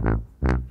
Mm-hmm.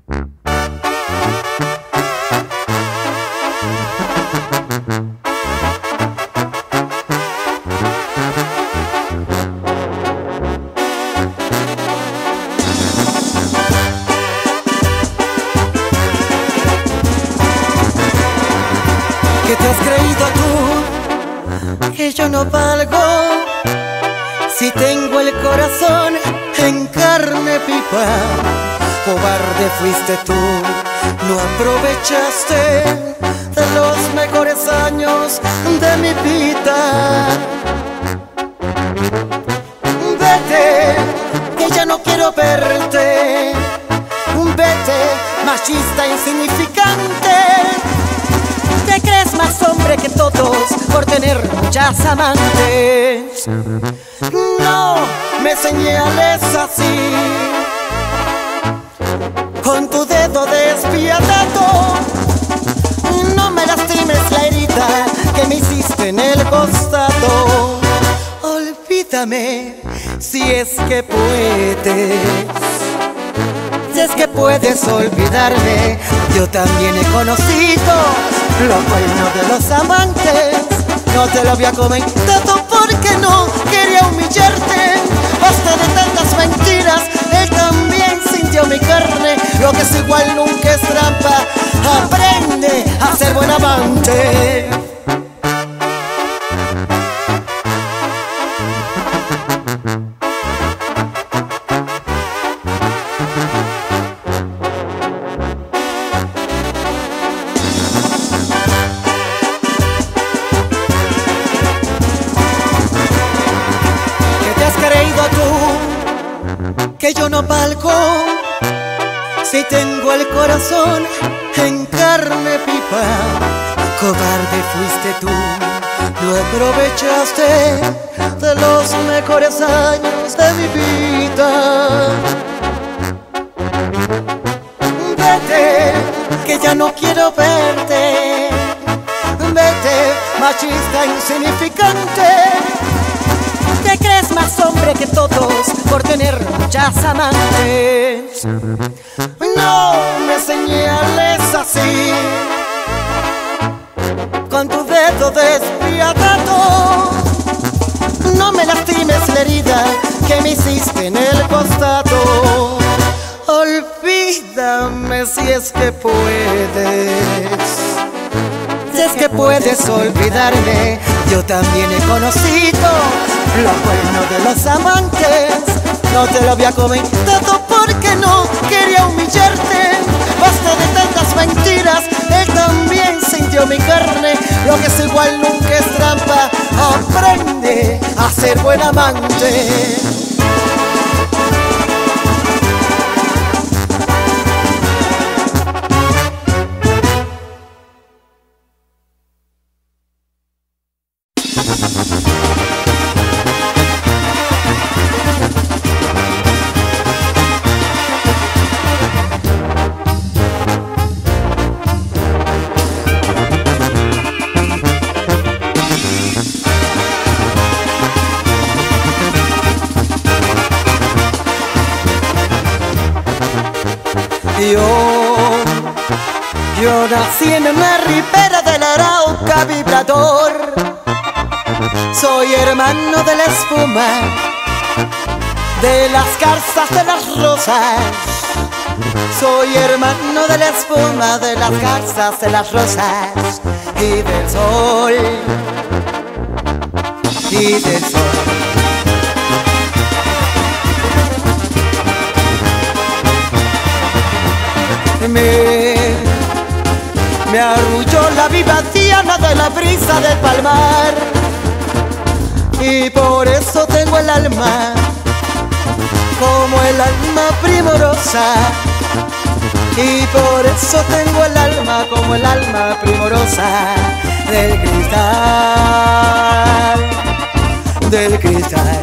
Olvídame si es que puedes. Si es que puedes olvidarme, yo también he conocido lo bueno de los amantes. No te lo había comentado porque no quería humillarte. Basta de tantas mentiras, él también sintió mi carne. Lo que es igual nunca es trampa. Aprende a ser buen amante. Corazón en carne pipa. Cobarde fuiste tú, no aprovechaste de los mejores años de mi vida. Vete, que ya no quiero verte. Vete, machista insignificante. Más hombre que todos por tener muchas amantes. No me señales así, con tu dedo despiadado. No me lastimes la herida que me hiciste en el costado. Olvídame si es que puedes. Que puedes olvidarme, yo también he conocido lo bueno de los amantes. No te lo había comentado porque no quería humillarte. Basta de tantas mentiras, él también sintió mi carne. Lo que es igual nunca es trampa. Aprende a ser buen amante. Nací en la ribera del Arauca vibrador. Soy hermano de la espuma, de las garzas de las rosas. Soy hermano de la espuma, de las garzas de las rosas y del sol. Y del sol. me, me arrulló la viva diana de la brisa del palmar. Y por eso tengo el alma como el alma primorosa. Y por eso tengo el alma como el alma primorosa del cristal del cristal.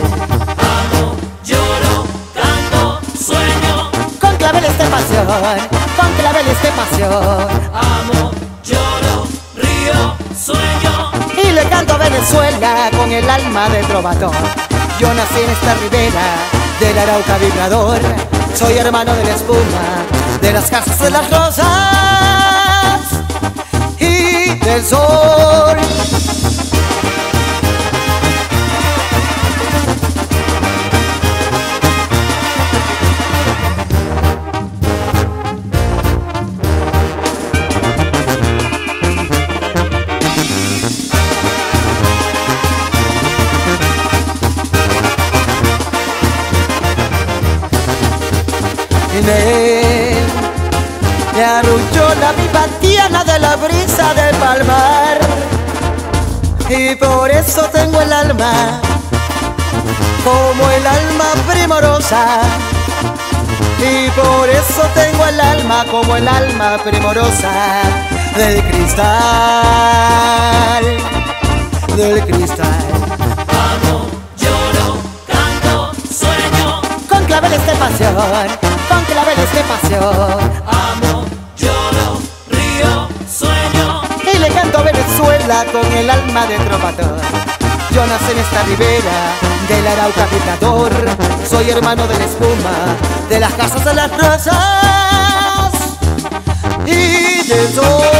Amo, lloro, canto, sueño. con claveles de pasión Amo, lloro, río, sueño. y le canto a Venezuela con el alma del trovador. Yo nací en esta ribera del Arauca vibrador, soy hermano de la espuma, de las casas de las rosas y del sol. Me, me arrulló la viva tierna de la brisa del palmar. Y por eso tengo el alma como el alma primorosa. Y por eso tengo el alma como el alma primorosa del cristal del cristal. Amo, lloro, canto, sueño. con claveles de pasión con claveles de pasión Amo, lloro, río, sueño. y le canto a Venezuela con el alma de trovador. Yo nací en esta ribera del Arauca vibrador, soy hermano de la espuma, de las casas de las rosas y del sol.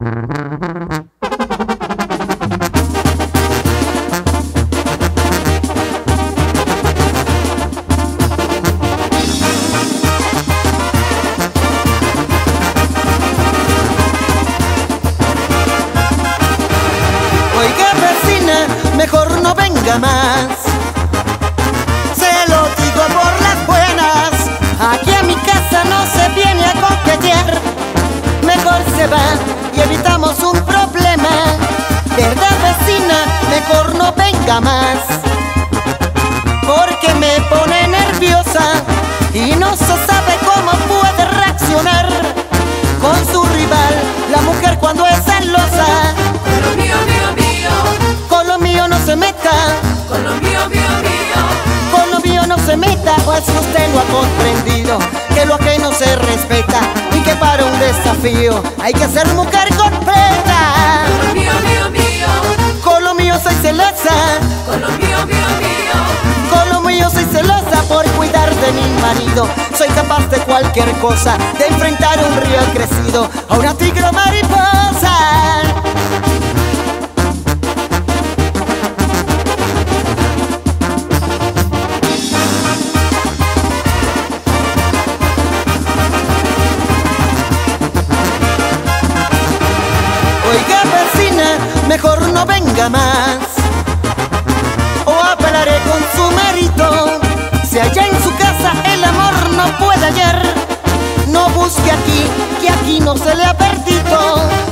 Oiga pues usted no ha comprendido que lo que no se respeta y que para un desafío hay que ser mujer completa. Con lo mío, mío, mío. Con lo mío soy celosa, Con lo mío, mío, mío. con lo mío soy celosa por cuidar de mi marido. Soy capaz de cualquier cosa, de enfrentar un río crecido a una tigre mariposa. Mejor no venga más. O apelaré con su mérito. Si allá en su casa el amor no puede hallar No busque aquí, que aquí no se le ha perdido.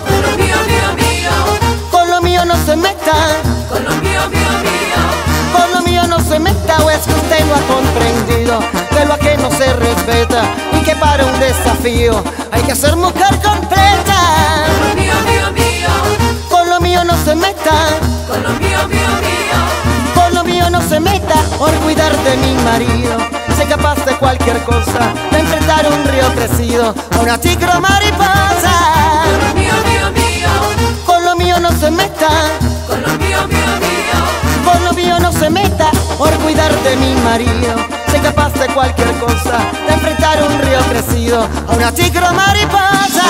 Con lo mío, mío, mío. Con lo mío no se meta. Con lo mío, mío, mío. Con lo mío no se meta o es que usted no ha comprendido Que lo que no se respeta Y que para un desafío hay que ser mujer completa se meta Con lo mío, mío, mío. Con lo mío no se meta por cuidar de mi marido. Sé capaz de cualquier cosa, de enfrentar un río crecido a una tigre mariposa. Con lo mío, mío, mío. Con lo mío no se meta, Con lo mío, mío, mío. con lo mío no se meta por cuidar de mi marido. Sé capaz de cualquier cosa, de enfrentar un río crecido a una tigre mariposa.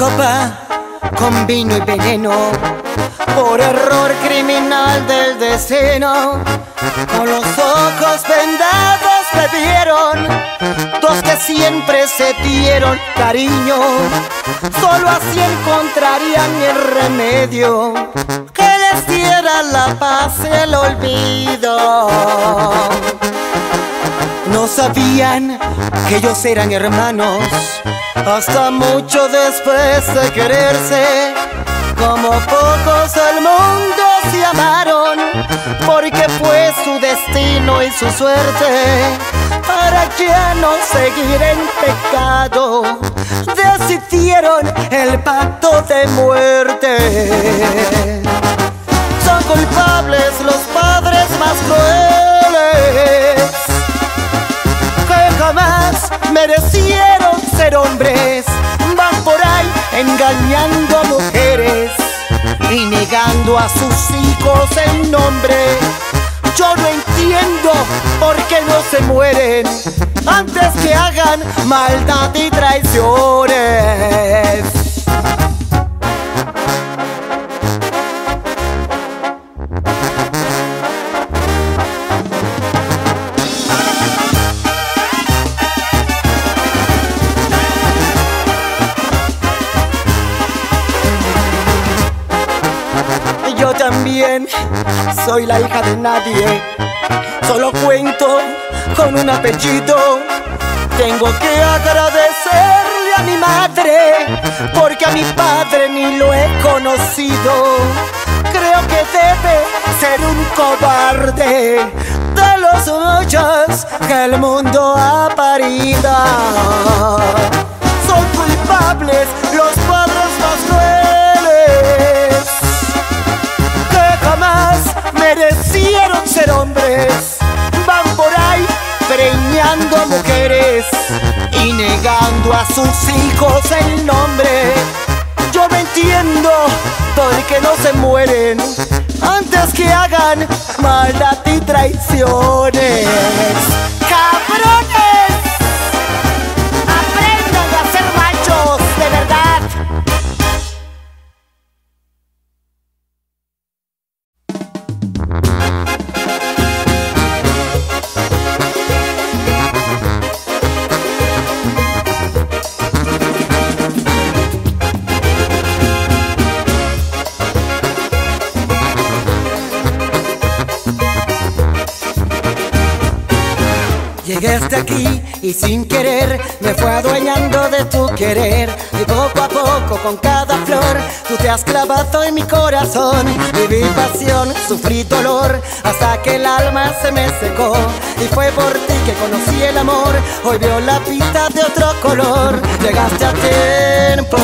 Copa con vino y veneno por error criminal del destino. Con los ojos vendados bebieron dos que siempre se dieron cariño. Solo así encontrarían el remedio que les diera la paz el olvido. No sabían que ellos eran hermanos hasta mucho después de quererse. Como poco porque fue su destino y su suerte para ya no seguir en pecado. Decidieron el pacto de muerte. Son culpables los padres más crueles que jamás merecieron engañando a mujeres y negando a sus hijos el nombre. Yo no entiendo por qué no se mueren antes que hagan maldad y traiciones. Soy la hija de nadie. Solo cuento con un apellido. Tengo que agradecerle a mi madre, porque a mi padre ni lo he conocido. Creo que debe ser un cobarde de los muchos que el mundo ha parido. Son culpables merecieron ser hombres. Van por ahí preñando a mujeres y negando a sus hijos el nombre. Yo me entiendo porque no se mueren antes que hagan maldad y traiciones. ¡Cabrones! Aquí y sin querer me fue adueñando de tu querer. Y poco a poco con cada flor tú te has clavado en mi corazón. Viví pasión, sufrí dolor hasta que el alma se me secó. Y fue por ti que conocí el amor, hoy veo la vida de otro color. Llegaste a tiempo,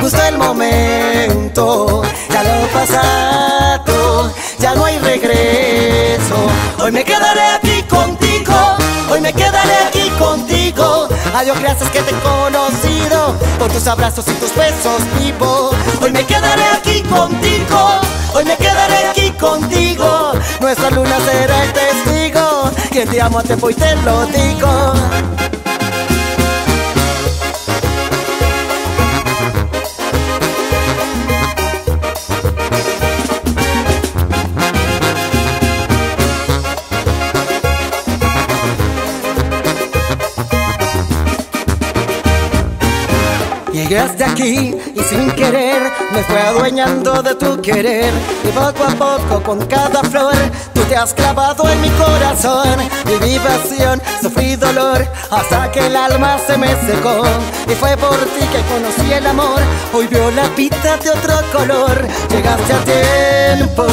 justo el momento, ya lo pasado, ya no hay regreso. Hoy me quedaré aquí Adiós, gracias que te he conocido. Por tus abrazos y tus besos vivo. Hoy me quedaré aquí contigo. Hoy me quedaré aquí contigo. Nuestra luna será el testigo. Que te amo a tiempo y te lo digo. Llegué hasta aquí y sin querer me fue adueñando de tu querer. Y poco a poco con cada flor tú te has clavado en mi corazón. Viví pasión, sufrí dolor hasta que el alma se me secó. Y fue por ti que conocí el amor, hoy veo la vida de otro color. Llegaste a tiempo,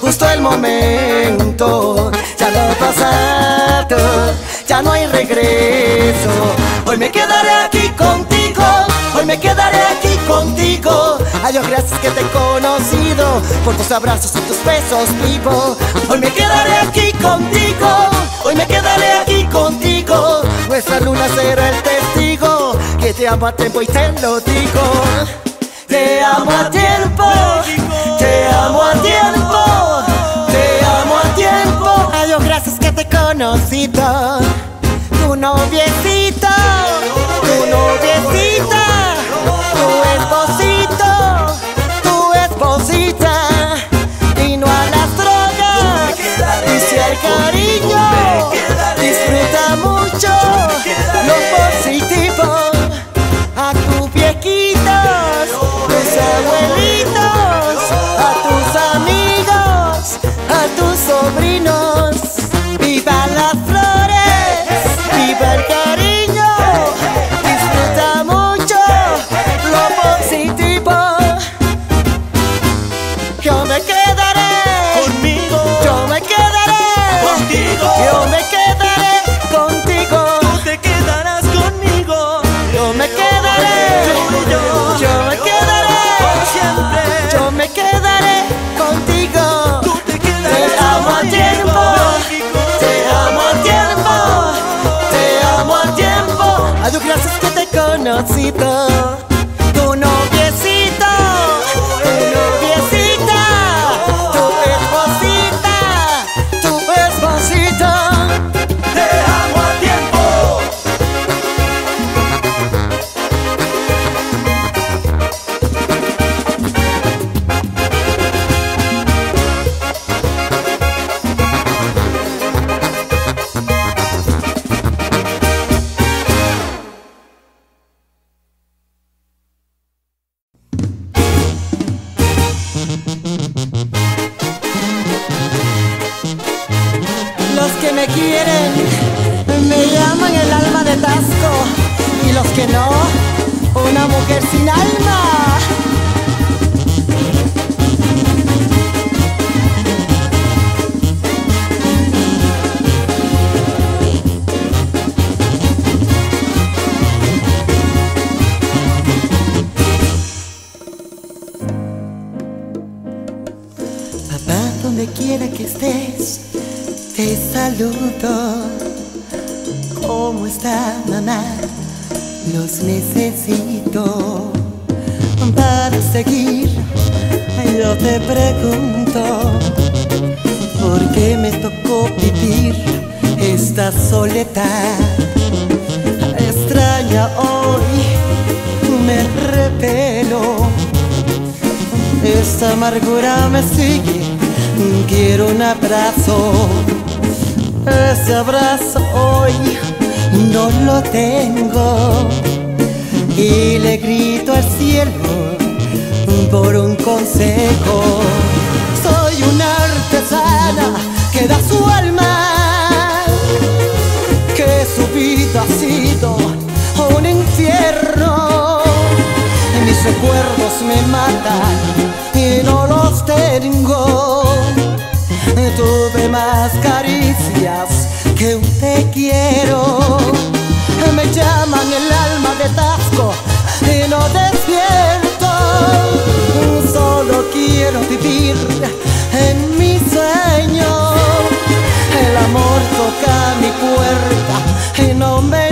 justo el momento. Ya lo pasado, ya no hay regreso. Hoy me quedaré Adiós, gracias que te he conocido. Por tus abrazos y tus besos vivo. Hoy me quedaré aquí contigo. Hoy me quedaré aquí contigo. Nuestra luna será el testigo. Que te amo a tiempo y te lo digo. Te amo a tiempo. Te amo a tiempo. Te amo a tiempo. Adiós, gracias que te he conocido. Tu noviecito. Cariño. Disfruta mucho lo positivo. Vida ha sido un infierno. Mis recuerdos me matan y no los tengo. Tuve más caricias que un te quiero. Me llaman el alma de Tasco y no despierto. Solo quiero vivir en mi sueño. El amor puerta y no me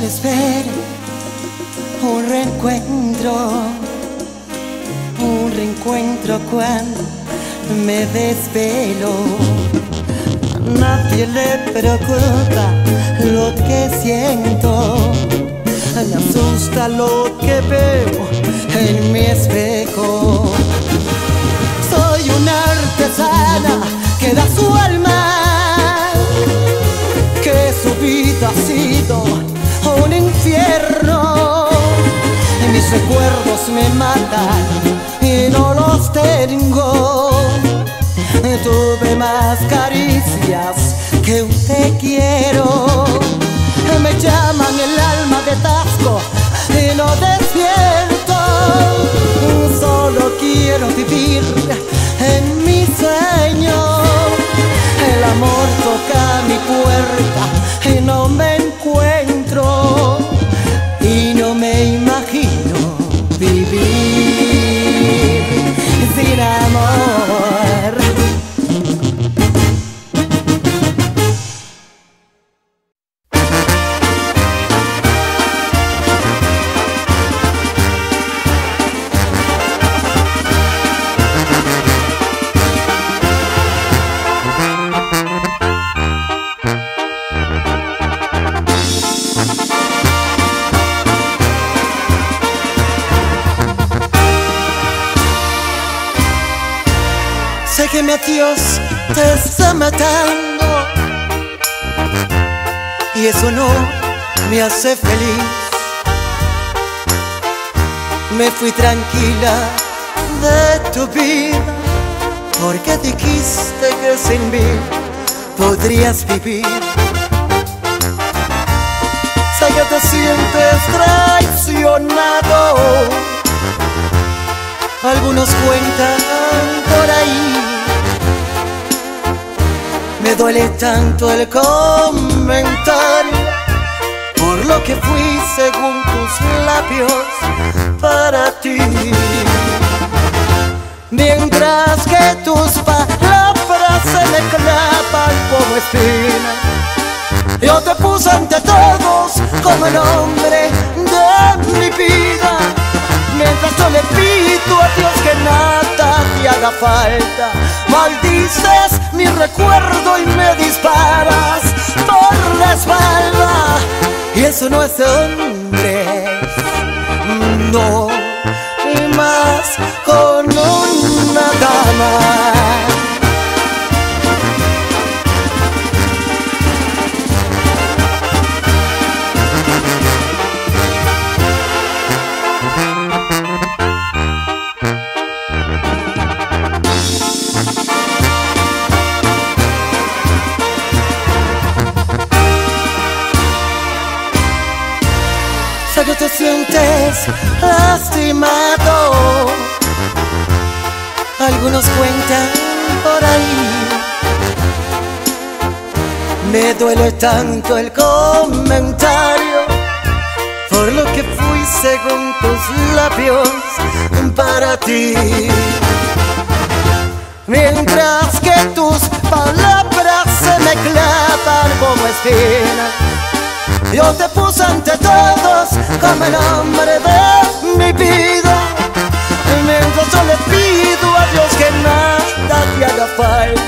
Solo espero un reencuentro, un reencuentro cuando me desvelo. Nadie le preocupa lo que siento, me asusta lo que veo en mi espejo. Soy una artesana que da su alma que su vida ha sido infierno. Y mis recuerdos me matan y no los tengo. Tuve más caricias que un te quiero. Me llaman el alma de Tasco y no despierto. Solo quiero vivir en mi sueño. El amor toca mi puerta y no me encuentro me imagino vivir sin amor. Y eso no me hace feliz. Me fui tranquila de tu vida, porque dijiste que sin mí podrías vivir. Sé que te sientes traicionado, algunos cuentan por ahí. Me duele tanto el comentario por lo que fui según tus labios para ti. Mientras que tus palabras se me clavan como espinas, yo te puse ante todos como el hombre de mi vida. Mientras yo le pido a Dios que nada te haga falta, maldices mi recuerdo y me disparas por la espalda. Y eso no es hombre, no, más con una dama. Sientes lastimado. Algunos cuentan por ahí. Me duele tanto el comentario por lo que fui según tus labios para ti. Mientras que tus palabras se me clavan como espinas. Yo te puse ante todos como el hombre de mi vida. Y mientras yo le pido a Dios que nada te haga falta,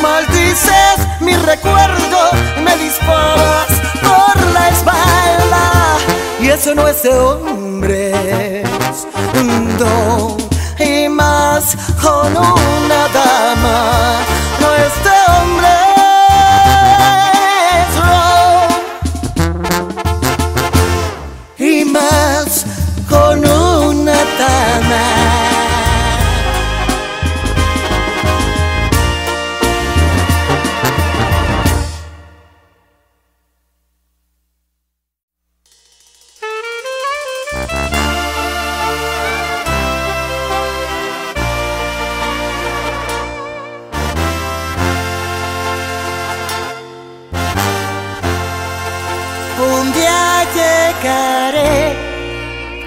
maldices mi recuerdo me disparas por la espalda. Y eso no es de hombres, no, y más con una dama, no es de hombres.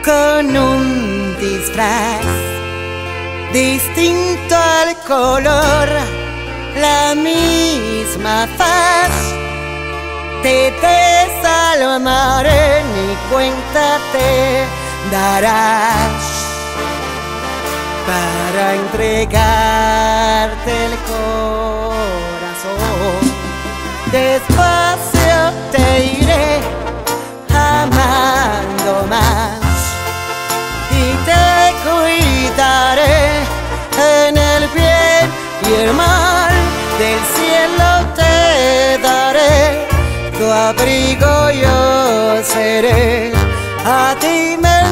Con un disfraz distinto al color, la misma faz. Te desalomaré, ni cuenta te darás para entregarte el corazón. Despacio del cielo te daré tu abrigo yo seré. A ti me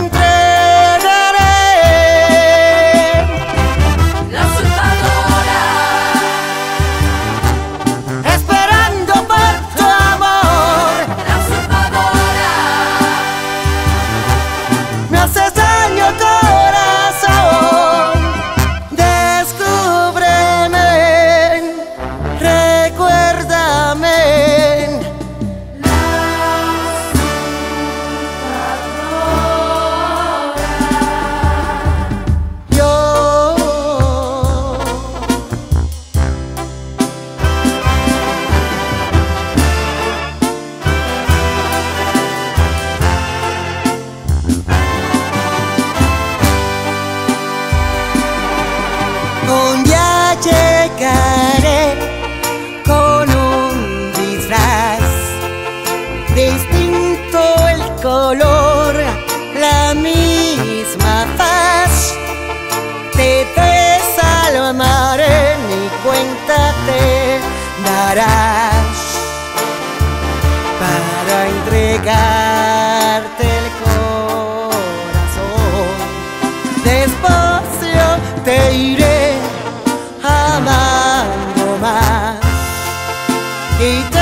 y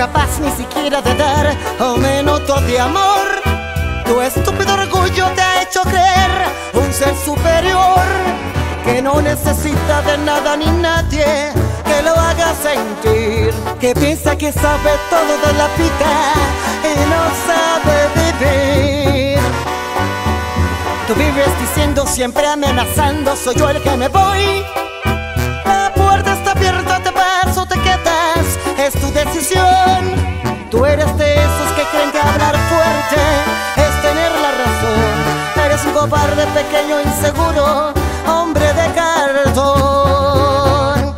capaz ni siquiera de dar un minuto de amor. Tu estúpido orgullo te ha hecho creer un ser superior que no necesita de nada ni nadie que lo haga sentir. Que piensa que sabe todo de la vida y no sabe vivir. Tú vives diciendo siempre amenazando, soy yo el que me voy. Es tu decisión. Tú eres de esos que creen que hablar fuerte es tener la razón. Eres un cobarde pequeño, inseguro, hombre de cartón.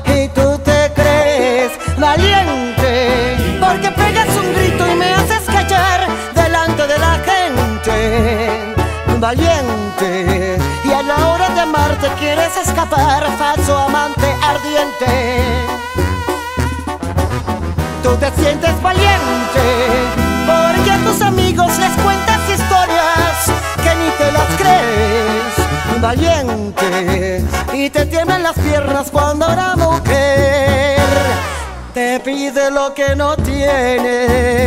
Y tú te crees valiente porque pegas un grito y me haces callar delante de la gente. Valiente y a la hora de amarte quieres escapar, falso amante te sientes valiente porque a tus amigos les cuentas historias que ni te las crees. Valiente y te tiemblan las piernas cuando una mujer te pide lo que no tienes.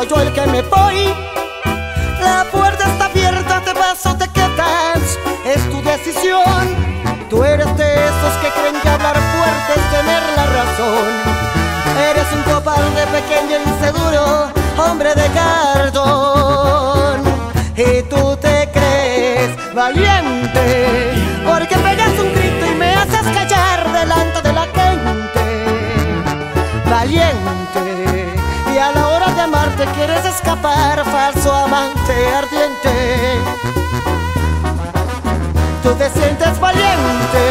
Soy yo el que me voy. La puerta está abierta, te vas o te quedas, es tu decisión. Tú eres de esos que creen que hablar fuerte es tener la razón. Eres un cobarde pequeño e inseguro, hombre de cartón. Y tú te crees valiente, escapar, falso amante ardiente. Tú te sientes valiente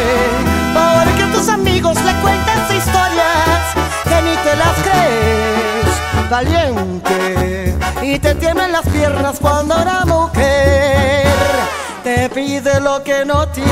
porque a tus amigos le cuentas historias que ni te las crees. Valiente y te tiemblan las piernas cuando una mujer te pide lo que no tienes.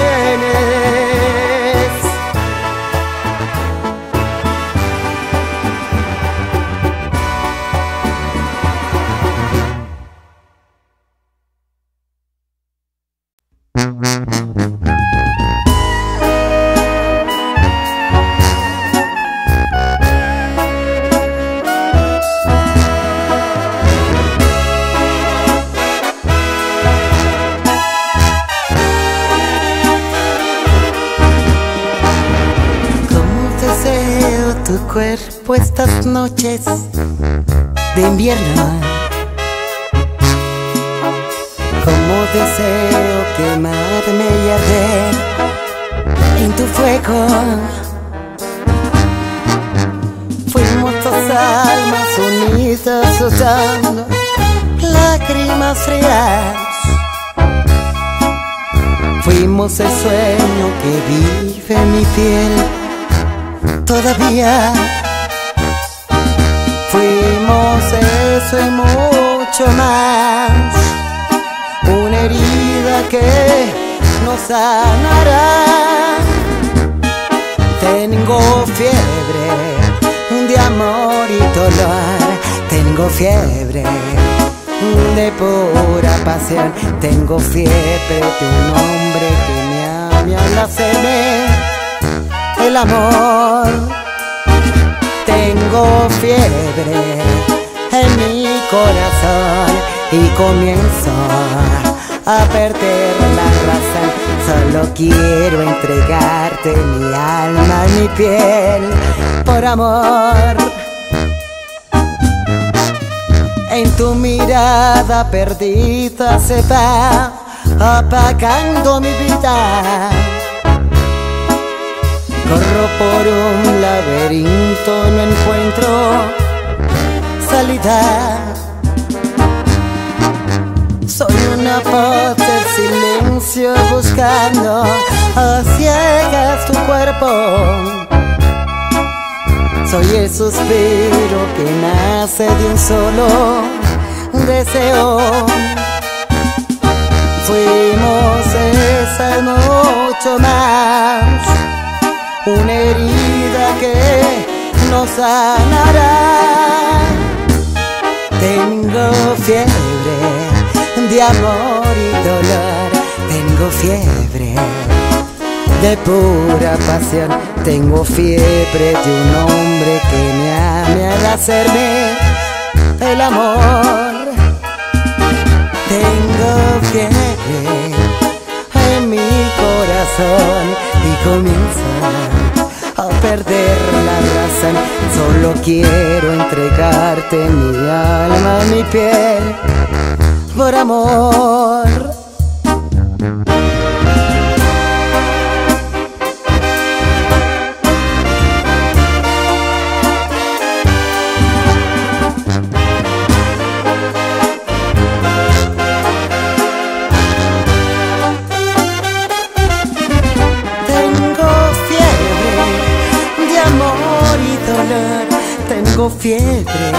Noches de invierno. Como deseo quemarme y arder en tu fuego. Fuimos dos almas unidas sudando lágrimas frías. Fuimos el sueño que vive mi piel todavía. Fuimos eso y mucho más. Una herida que nos sanará. Tengo fiebre de amor y dolor. Tengo fiebre de pura pasión. Tengo fiebre de un hombre que me al hacerme el amor. Tengo fiebre en mi corazón y comienzo a perder la razón. Solo quiero entregarte mi alma y mi piel por amor. En tu mirada perdida se va apagando mi vida. Corro por un laberinto, no encuentro salida. Soy una voz del silencio buscando a ciegas tu cuerpo. Soy el suspiro que nace de un solo deseo. Fuimos esa mucho más, una herida que nos sanará. Tengo fiebre de amor y dolor, tengo fiebre de pura pasión. Tengo fiebre de un hombre que me ame al hacerme el amor. Tengo fiebre en mi corazón y comienzo quiero entregarte mi alma, mi piel por amor. Fiebre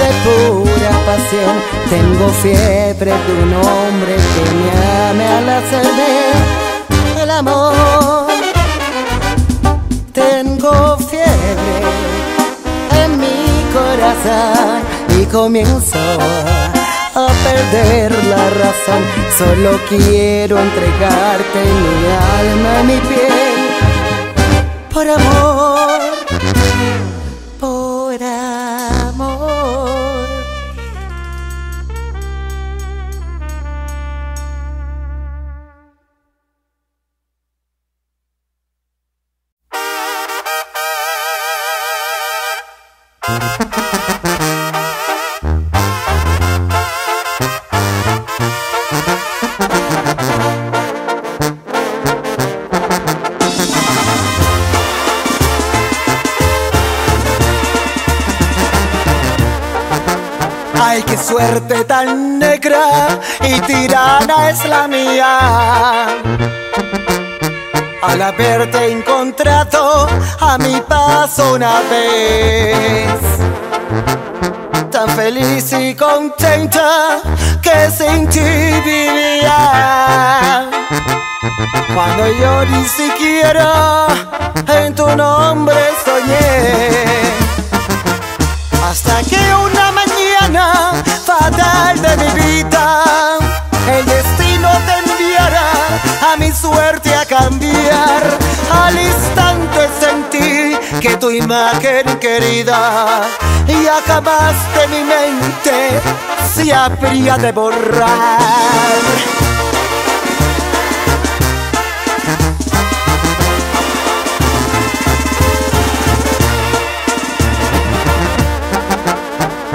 de pura pasión. Tengo fiebre de un hombre que me ame al hacerme el amor. Tengo fiebre en mi corazón y comienzo a perder la razón. Solo quiero entregarte mi alma, mi piel, por amor, Ay, qué suerte tan negra y tirana es la mía. Al haberte encontrado a mi paso una vez. Tan feliz y contenta que sin ti vivía. Cuando yo ni siquiera en tu nombre soñé. Hasta que una mañana fatal de mi vida, a mi suerte a cambiar. Al instante sentí que tu imagen querida ya jamás de mi mente se habría de borrar.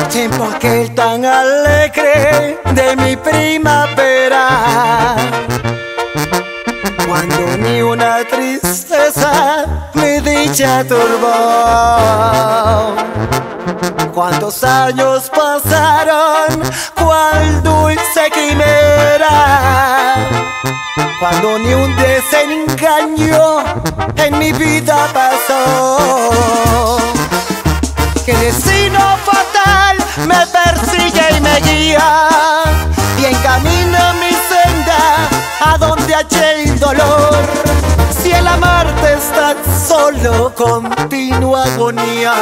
Tiempo aquel tan alegre de mi primavera una tristeza mi dicha turbó. Cuántos años pasaron, cuál dulce quimera Cuando ni un desengaño en mi vida pasó. Que destino fatal agonía y encamina mi senda a donde hallé el dolor. El amarte está solo, continua agonía.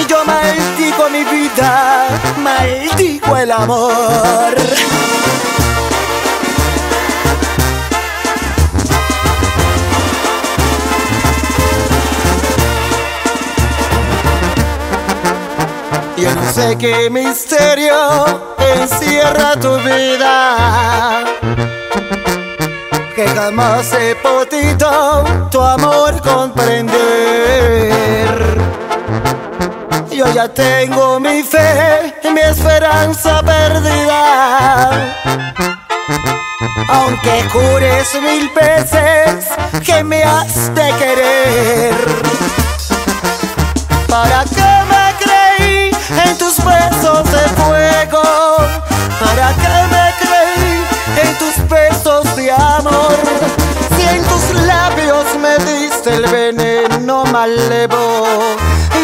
Y yo maldigo mi vida, maldigo el amor. Yo no sé qué misterio encierra tu vida Que jamás he podido tu amor comprender. Yo ya tengo mi fe mi esperanza perdida. Aunque jures mil veces que me has de querer. ¿Para qué me creí en tus besos de fuego? ¿Para qué me tus labios me diste el veneno malevo.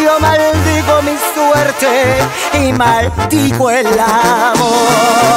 Yo maldigo mi suerte y maldigo el amor